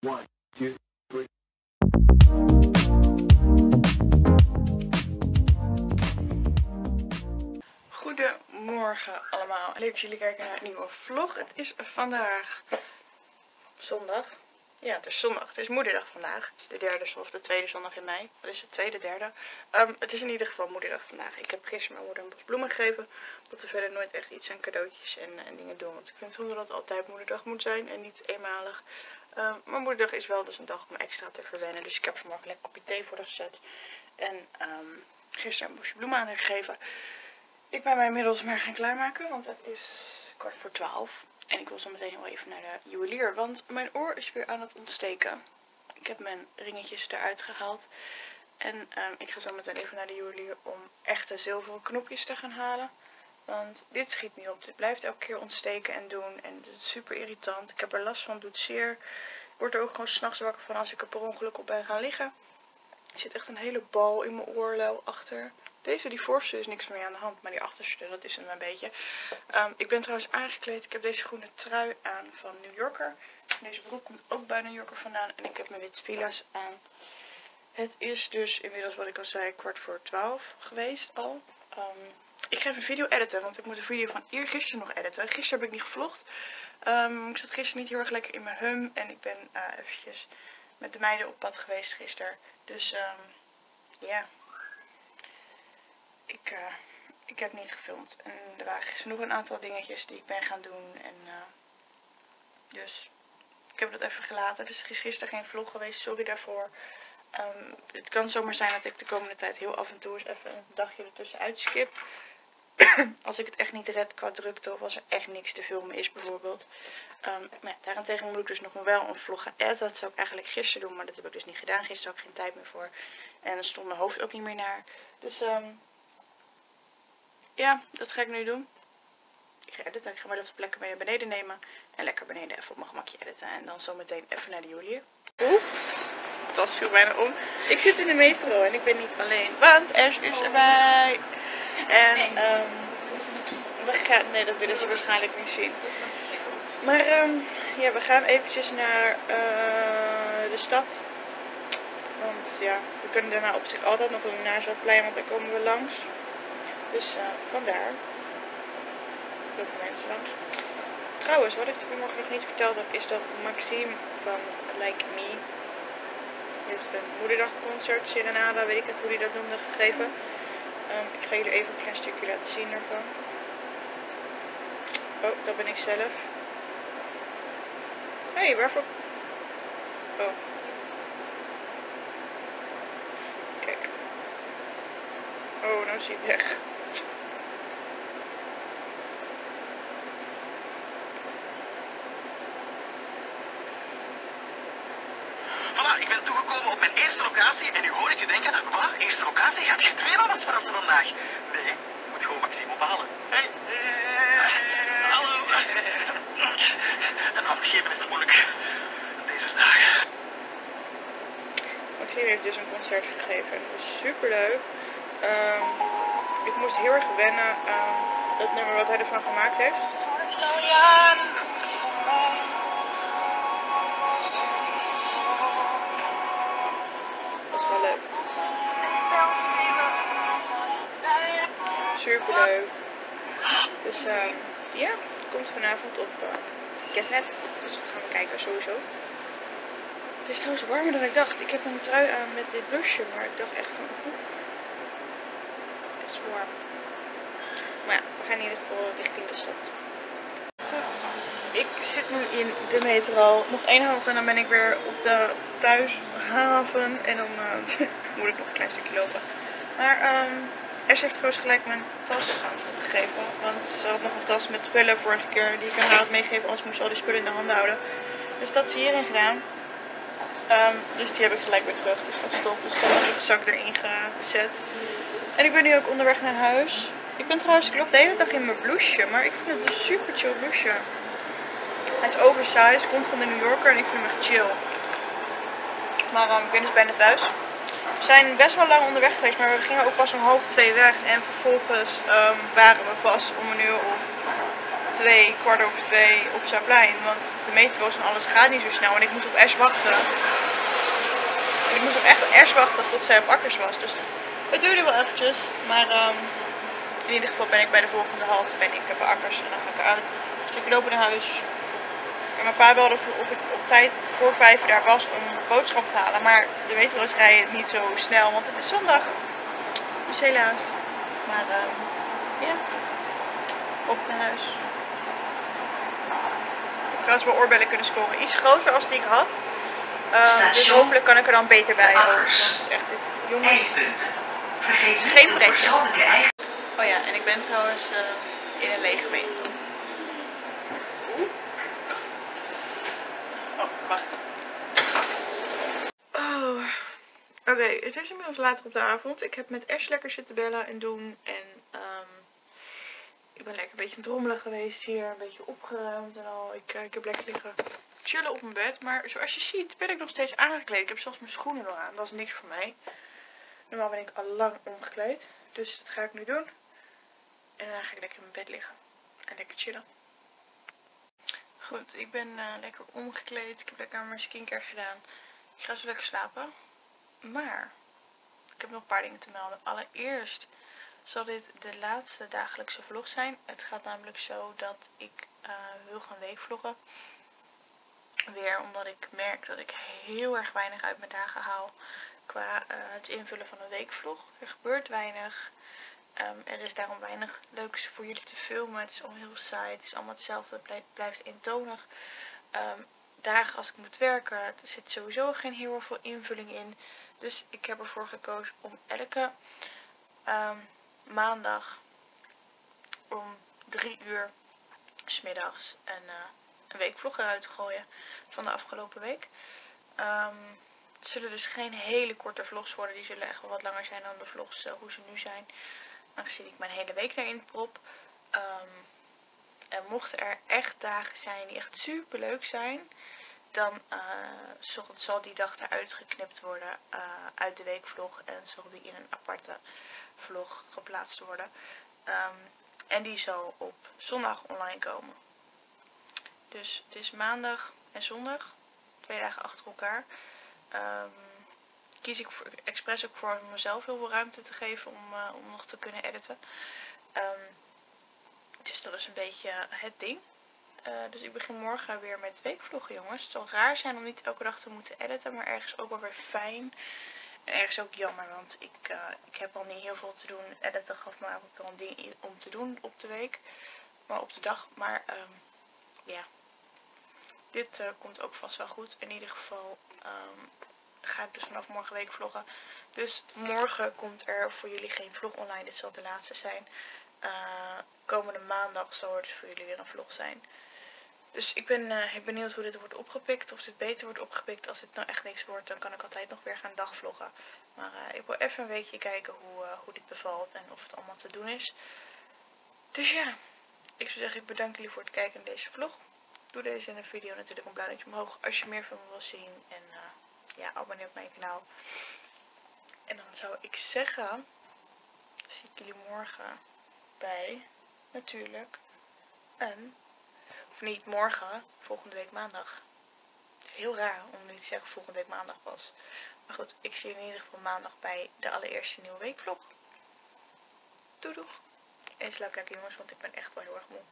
One, two, three. Goedemorgen allemaal. Leuk dat jullie kijken naar een nieuwe vlog. Het is vandaag zondag. Ja, het is zondag. Het is moederdag vandaag. De derde of de tweede zondag in mei. Wat is het? Tweede, derde. Ehm, het is in ieder geval moederdag vandaag. Ik heb gisteren mijn moeder een bos bloemen gegeven. Omdat we verder nooit echt iets aan cadeautjes en, en dingen doen. Want ik vind soms dat het altijd moederdag moet zijn en niet eenmalig. Ehm, maar moederdag is wel dus een dag om extra te verwennen. Dus ik heb vanmorgen lekker kopje thee voor haar gezet. En ehm, gisteren een bosje bloemen aan haar gegeven. Ik ben mij inmiddels maar gaan klaarmaken, want het is kwart voor twaalf. En ik wil zo meteen wel even naar de juwelier, want mijn oor is weer aan het ontsteken. Ik heb mijn ringetjes eruit gehaald. En ehm, ik ga zo meteen even naar de juwelier om echte zilveren knopjes te gaan halen. Want dit schiet niet op. Dit blijft elke keer ontsteken en doen. En het is super irritant. Ik heb er last van, doet zeer. Ik word er ook gewoon s'nachts wakker van als ik er per ongeluk op ben gaan liggen. Er zit echt een hele bal in mijn oorlel achter. Deze, die voorste, is niks meer aan de hand. Maar die achterste, dat is een beetje. Ehm, ik ben trouwens aangekleed. Ik heb deze groene trui aan van New Yorker. Deze broek komt ook bij New Yorker vandaan. En ik heb mijn witte villa's aan. Het is dus inmiddels, wat ik al zei, kwart voor twaalf geweest al. Ehm, ik ga even video editen, want ik moet de video van eergisteren nog editen. Gisteren heb ik niet gevlogd. Ehm, ik zat gisteren niet heel erg lekker in mijn hum. En ik ben uh, eventjes met de meiden op pad geweest gisteren. Dus ja, ik, uh, ik heb niet gefilmd. En er waren nog een aantal dingetjes die ik ben gaan doen. En uh, dus ik heb dat even gelaten. Dus er is gisteren geen vlog geweest. Sorry daarvoor. Um, het kan zomaar zijn dat ik de komende tijd heel af en toe eens even een dagje ertussen uitskip. als ik het echt niet red qua drukte of als er echt niks te filmen is bijvoorbeeld. Um, maar ja, daarentegen moet ik dus nog wel een vlog gaan editen. Dat zou ik eigenlijk gisteren doen, maar dat heb ik dus niet gedaan. Gisteren had ik geen tijd meer voor. En er stond mijn hoofd ook niet meer naar. Dus um, ja, dat ga ik nu doen. Ik ga editen. Ik ga maar even plekken mee beneden nemen. En lekker beneden even op mijn gemakje editen. En dan zometeen even naar de Julie. Oeh, tas viel bijna om. Ik zit in de metro en ik ben niet alleen. Want er is erbij. En um, we gaan... Nee, dat willen ze waarschijnlijk niet zien. Maar um, ja, we gaan eventjes naar uh, de stad. Want ja, we kunnen daarna op zich altijd nog naar plein, want daar komen we langs. Dus uh, vandaar. Lopen mensen langs. Trouwens, wat ik vanmorgen nog niet verteld heb, is dat Maxime van Like Me heeft een moederdagconcert, Serenada, weet ik het hoe hij dat noemde, gegeven. Um, ik ga jullie even een klein stukje laten zien ervan. Oh, dat ben ik zelf. Hé, hey, waarvoor... Oh. Kijk. Oh, nou zie ik weg. ik ben toegekomen op mijn eerste locatie en nu hoor ik je denken, wat, eerste locatie? Gaat je twee mamas verrassen vandaag? Nee, moet gewoon Maxime ophalen. Hey. Hallo. Een hand geven is moeilijk. Deze dagen. Maxime heeft dus een concert gegeven en dat was super leuk. Um, ik moest heel erg wennen aan het nummer wat hij ervan gemaakt heeft. Dus uh, ja, het komt vanavond op uh. Dus dat gaan we kijken sowieso. Het is trouwens warmer dan ik dacht. Ik heb een trui aan met dit blusje, maar ik dacht echt van... het is warm. Maar ja, we gaan in ieder geval richting de stad. Goed, ik zit nu in de metro. Nog één half en dan ben ik weer op de thuishaven. En dan uh, moet ik nog een klein stukje lopen. Maar um, Ash heeft trouwens gelijk mijn tas gegeven. Want ze had nog een tas met spullen vorige keer die ik aan haar had meegegeven. Anders moest ze al die spullen in de handen houden. Dus dat is hierin gedaan. Um, dus die heb ik gelijk weer terug. Dus dat stop. Dus dan heb ik de zak erin gezet. En ik ben nu ook onderweg naar huis. Ik ben trouwens, ik loop de hele dag in mijn blouseje. Maar ik vind het een super chill blouseje. Hij is oversized, komt van de New Yorker en ik vind hem echt chill. Maar um, ik ben dus bijna thuis. We zijn best wel lang onderweg geweest, maar we gingen ook pas om half twee weg. En vervolgens um, waren we pas om een uur of twee, kwart over twee op Zuidplein. Want de metro's en alles gaat niet zo snel. En ik moet op Ash wachten. En ik moest op echt Ash wachten tot zij op akkers was. Dus het duurde wel eventjes. Maar ehm, in ieder geval ben ik bij de volgende halte ben ik bij akkers. En dan ga ik aan een stukje lopen naar huis. En mijn pa belde of of ik op tijd voor vijf daar was om boodschappen te halen. Maar de metro's rijden niet zo snel, want het is zondag. Dus helaas. Maar ehm, ja, op naar huis. Ik heb trouwens wel oorbellen kunnen scoren. Iets groter als die ik had. Ehm, dus hopelijk kan ik er dan beter bij. Oh, dat Akkers. is echt dit. Jongens. Vergeet Geen pretje. eigen... Oh ja, en ik ben trouwens eh, in een lege metro. Oh. Oké, het is inmiddels later op de avond. Ik heb met Ash lekker zitten bellen en doen. En ehm, ik ben lekker een beetje drommelig geweest hier. Een beetje opgeruimd en al. Ik, eh, ik heb lekker liggen chillen op mijn bed. Maar zoals je ziet ben ik nog steeds aangekleed. Ik heb zelfs mijn schoenen nog aan. Dat is niks voor mij. Normaal ben ik al lang omgekleed. Dus dat ga ik nu doen. En daarna ga ik lekker in mijn bed liggen. En lekker chillen. Goed, ik ben eh, lekker omgekleed. Ik heb lekker mijn skincare gedaan. Ik ga zo lekker slapen. Maar, ik heb nog een paar dingen te melden. Allereerst zal dit de laatste dagelijkse vlog zijn. Het gaat namelijk zo dat ik eh, wil gaan weekvloggen. Weer omdat ik merk dat ik heel erg weinig uit mijn dagen haal qua eh, het invullen van een weekvlog. Er gebeurt weinig. Ehm, er is daarom weinig leuks voor jullie te filmen. Het is allemaal heel saai. Het is allemaal hetzelfde. Het blijft, blijft eentonig. Ehm, dagen als ik moet werken, er zit sowieso geen heel veel invulling in. Dus ik heb ervoor gekozen om elke ehm, maandag om drie uur smiddags een, eh, een weekvlog eruit te gooien van de afgelopen week. Het zullen dus geen hele korte vlogs worden. Die zullen echt wel wat langer zijn dan de vlogs eh, hoe ze nu zijn. Aangezien ik mijn hele week daarin prop. Ehm, en mochten er echt dagen zijn die echt super leuk zijn. Dan eh, zal, die dag eruit geknipt worden eh, uit de weekvlog. En zal die in een aparte vlog geplaatst worden. Ehm, en die zal op zondag online komen. Dus het is maandag en zondag. Twee dagen achter elkaar. Ehm, kies ik voor, expres ook voor mezelf heel veel ruimte te geven om, eh, om nog te kunnen editen. Ehm, dus dat is een beetje het ding. Eh, dus ik begin morgen weer met weekvloggen jongens. Het zal raar zijn om niet elke dag te moeten editen, maar ergens ook wel weer fijn. En ergens ook jammer, want ik, eh, ik heb al niet heel veel te doen. Editen gaf me eigenlijk wel een ding om te doen op de week. Maar op de dag. Maar ehm, ja, dit komt ook vast wel goed. In ieder geval ehm, ga ik dus vanaf morgen week vloggen. Dus morgen komt er voor jullie geen vlog online. Dit zal de laatste zijn. Eh, komende maandag zal er dus voor jullie weer een vlog zijn. Dus ik ben benieuwd hoe dit wordt opgepikt. Of dit beter wordt opgepikt. Als dit nou echt niks wordt, dan kan ik altijd nog weer gaan dagvloggen. Maar uh, ik wil even een weekje kijken hoe, hoe dit bevalt en of het allemaal te doen is. Dus ja, ik zou zeggen, ik bedank jullie voor het kijken naar deze vlog. Doe deze in een video natuurlijk een blauwtje omhoog als je meer van me wil zien. En ja, abonneer op mijn kanaal. En dan zou ik zeggen, zie ik jullie morgen bij, natuurlijk, een, of niet morgen, volgende week maandag. Heel raar om nu te zeggen volgende week maandag pas. Maar goed, ik zie je in ieder geval maandag bij de allereerste nieuwe weekvlog. Doei doeg. En slaap lekker jongens, want ik ben echt wel heel erg moe.